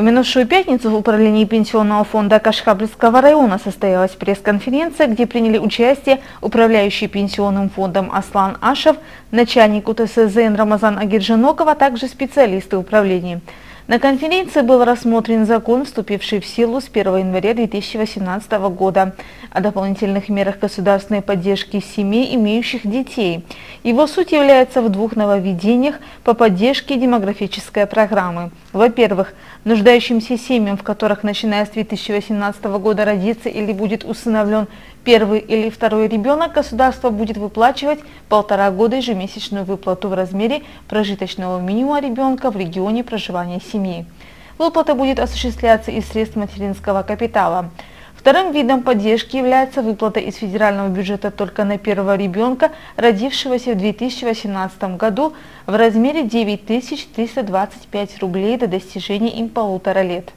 В минувшую пятницу в управлении Пенсионного фонда Кашхабльского района состоялась пресс-конференция, где приняли участие управляющий Пенсионным фондом Аслан Ашев, начальник УТСЗН Рамазан Агиржаноков, а также специалисты управления. На конференции был рассмотрен закон, вступивший в силу с 1 января 2018 года о дополнительных мерах государственной поддержки семей, имеющих детей. Его суть является в двух нововведениях по поддержке демографической программы. Во-первых, нуждающимся семьям, в которых начиная с 2018 года родится или будет усыновлен первый или второй ребенок, государство будет выплачивать полтора года ежемесячную выплату в размере прожиточного минимума ребенка в регионе проживания семьи. Выплата будет осуществляться из средств материнского капитала. Вторым видом поддержки является выплата из федерального бюджета только на первого ребенка, родившегося в 2018 году в размере 9325 рублей до достижения им полутора лет.